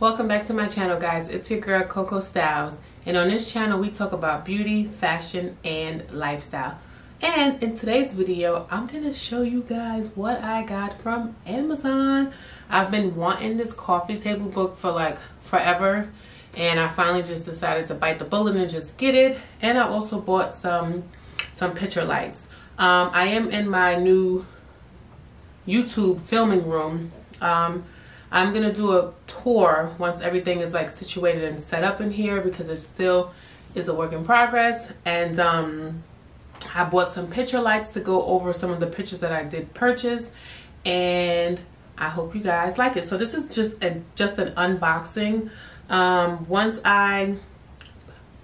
Welcome back to my channel guys. It's your girl Coco Styles and on this channel we talk about beauty, fashion, and lifestyle. And in today's video, I'm going to show you guys what I got from Amazon. I've been wanting this coffee table book for like forever and I finally just decided to bite the bullet and just get it. And I also bought some some picture lights. Um, I am in my new YouTube filming room. Um, I'm gonna do a tour once everything is like situated and set up in here because it still is a work in progress and um, I bought some picture lights to go over some of the pictures that I did purchase and I hope you guys like it. So this is just a, just an unboxing. Um, once I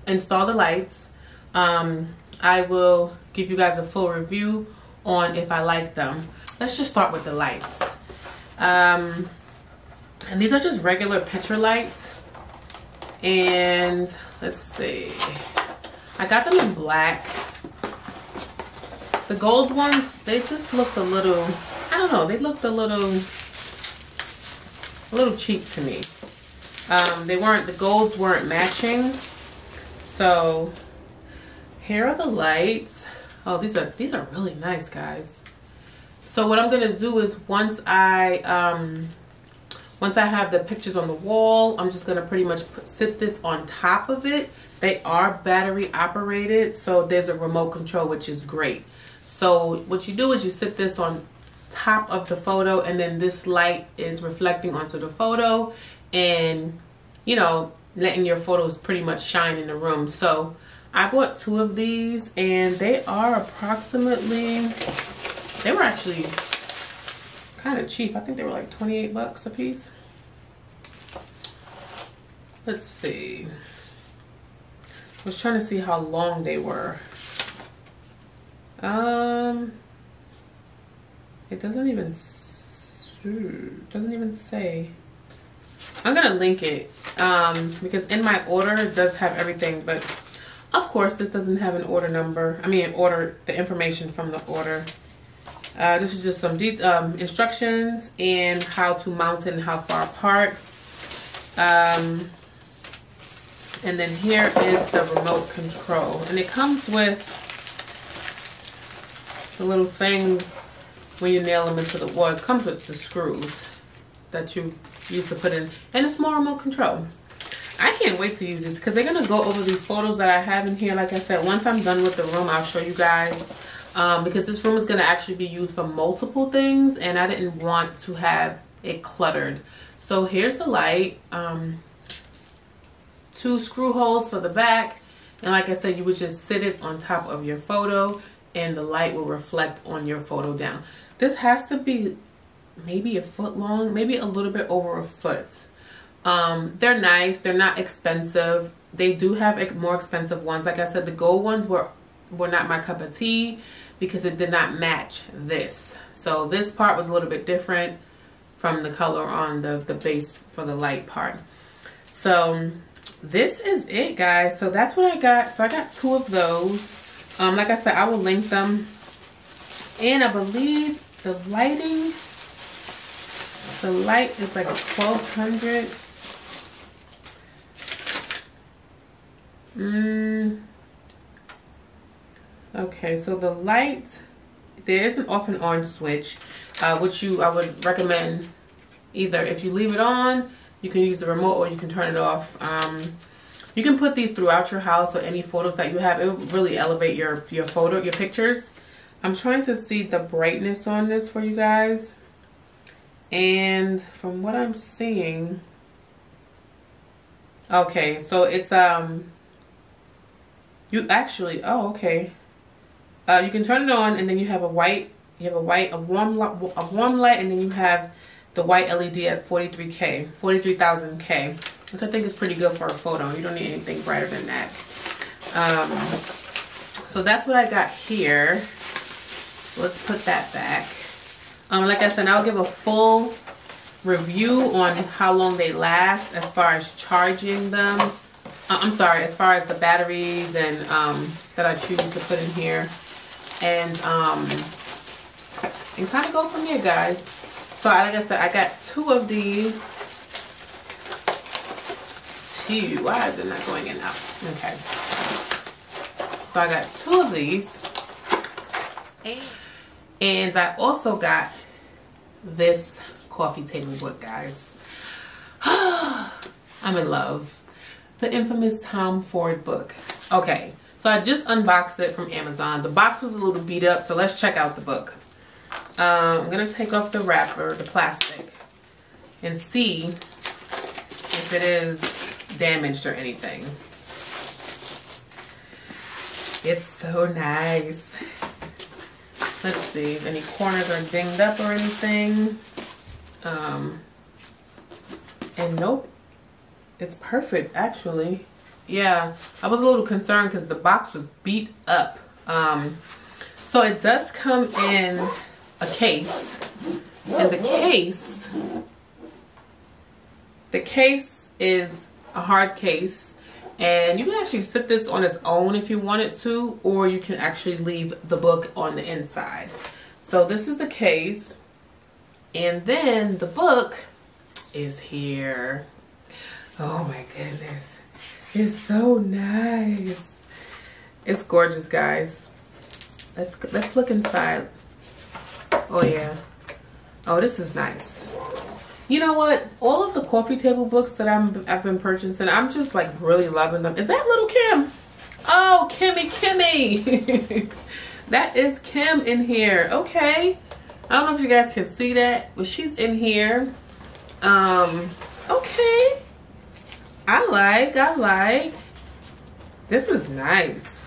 install the lights, um, I will give you guys a full review on if I like them. Let's just start with the lights. Um, and these are just regular picture lights. And let's see. I got them in black. The gold ones, they just looked a little, I don't know, they looked a little, a little cheap to me. Um, they weren't, the golds weren't matching. So here are the lights. Oh, these are, these are really nice, guys. So what I'm to do is once I, um, once I have the pictures on the wall, I'm just going to pretty much put, sit this on top of it. They are battery operated, so there's a remote control, which is great. So what you do is you sit this on top of the photo and then this light is reflecting onto the photo and, you know, letting your photos pretty much shine in the room. So I bought two of these and they are approximately, they were actually kind of cheap. I think they were like 28 bucks a piece. Let's see. I was trying to see how long they were. Um, it doesn't even, doesn't even say. I'm gonna link it um, because in my order it does have everything, but of course this doesn't have an order number. I mean, order the information from the order. Uh, this is just some um, instructions and how to mount it and how far apart. Um, and then here is the remote control. And it comes with the little things when you nail them into the wall. It comes with the screws that you use to put in. And it's more remote control. I can't wait to use this because they're going to go over these photos that I have in here. Like I said, once I'm done with the room, I'll show you guys um, because this room is going to actually be used for multiple things and I didn't want to have it cluttered. So here's the light, um, two screw holes for the back and like I said you would just sit it on top of your photo and the light will reflect on your photo down. This has to be maybe a foot long, maybe a little bit over a foot. Um, they're nice, they're not expensive. They do have more expensive ones. Like I said, the gold ones were, were not my cup of tea because it did not match this. So this part was a little bit different from the color on the, the base for the light part. So this is it guys. So that's what I got. So I got two of those. Um, like I said, I will link them. And I believe the lighting, the light is like a 1200. Mm, Okay, so the light, there is an off and on switch, uh, which you I would recommend either if you leave it on, you can use the remote or you can turn it off. Um, you can put these throughout your house or any photos that you have. It will really elevate your, your photo, your pictures. I'm trying to see the brightness on this for you guys. And from what I'm seeing, okay, so it's, um, you actually, oh, okay. Uh, you can turn it on and then you have a white, you have a white, a warm, a warm light, and then you have the white LED at 43K, 43,000K, which I think is pretty good for a photo. You don't need anything brighter than that. Um, so that's what I got here. let's put that back. Um, like I said, I'll give a full review on how long they last as far as charging them. Uh, I'm sorry, as far as the batteries and um, that I choose to put in here and um and kind of go from here guys so like i said i got two of these two. Why is it not going in now? Okay. So I got two of these. And I also got this coffee table book, guys. I'm in love. The infamous Tom Ford book. Okay, so I just unboxed it from Amazon. The box was a little beat up, so let's check out the book. Um, I'm gonna take off the wrapper, the plastic, and see if it is damaged or anything. It's so nice. Let's see if any corners are dinged up or anything. Um, and nope, it's perfect actually. Yeah, I was a little concerned because the box was beat up. Um, so it does come in a case. And the case, the case is a hard case. And you can actually sit this on its own if you wanted to or you can actually leave the book on the inside. So this is the case. And then the book is here. Oh my goodness it's so nice it's gorgeous guys let's let's look inside oh yeah oh this is nice you know what? All of the coffee table books that I'm, I've been purchasing, I'm just like really loving them. Is that little Kim? Oh, Kimmy, Kimmy. that is Kim in here. Okay. I don't know if you guys can see that, but she's in here. Um, okay. Like, I like. This is nice.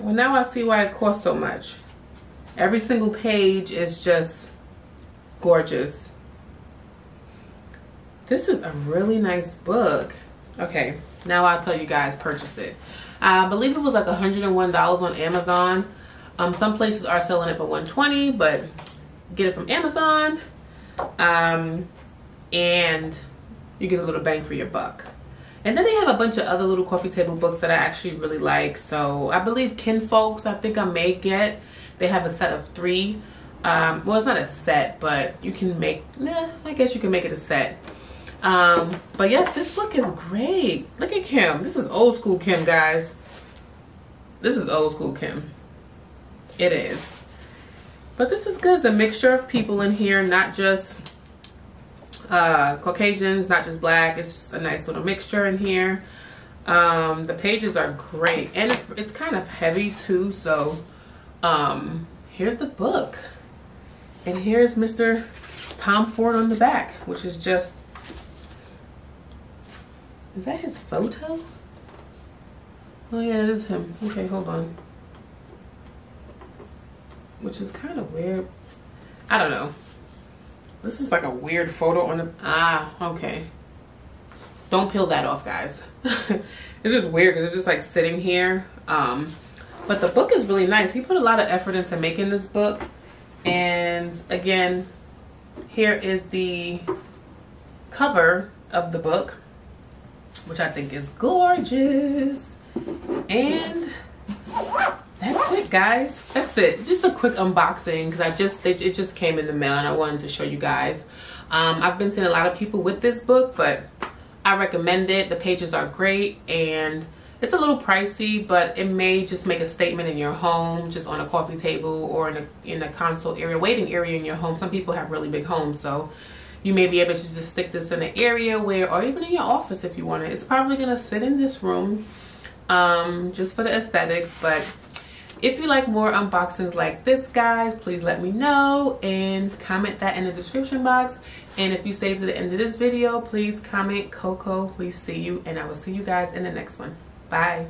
Well, now I see why it costs so much. Every single page is just gorgeous. This is a really nice book. Okay, now I'll tell you guys purchase it. I believe it was like $101 on Amazon. Um, some places are selling it for 120 but get it from Amazon. Um, and you get a little bang for your buck. And then they have a bunch of other little coffee table books that I actually really like. So I believe Kinfolks, I think I may get. They have a set of three. Um, well, it's not a set, but you can make, nah, I guess you can make it a set. Um, but yes, this book is great. Look at Kim. This is old school Kim, guys. This is old school Kim. It is. But this is good. It's a mixture of people in here, not just uh, Caucasians, not just black. It's a nice little mixture in here. Um, the pages are great. And it's, it's kind of heavy too. So um, here's the book. And here's Mr. Tom Ford on the back, which is just is that his photo? Oh yeah, it is him. Okay, hold on. Which is kind of weird. I don't know. This is like a weird photo on the, ah, okay. Don't peel that off, guys. it's just weird because it's just like sitting here. Um, but the book is really nice. He put a lot of effort into making this book. And again, here is the cover of the book which I think is gorgeous. And that's it guys that's it just a quick unboxing because i just it, it, just came in the mail and i wanted to show you guys um, i've been seeing a lot of people with this book but i recommend it the pages are great and it's a little pricey but it may just make a statement in your home just on a coffee table or in a in a console area waiting area in your home some people have really big homes so you may be able to just stick this in an area where, or even in your office if you want it. It's probably gonna sit in this room um, just for the aesthetics. But if you like more unboxings like this, guys, please let me know and comment that in the description box. And if you stay to the end of this video, please comment Coco. We see you and I will see you guys in the next one. Bye.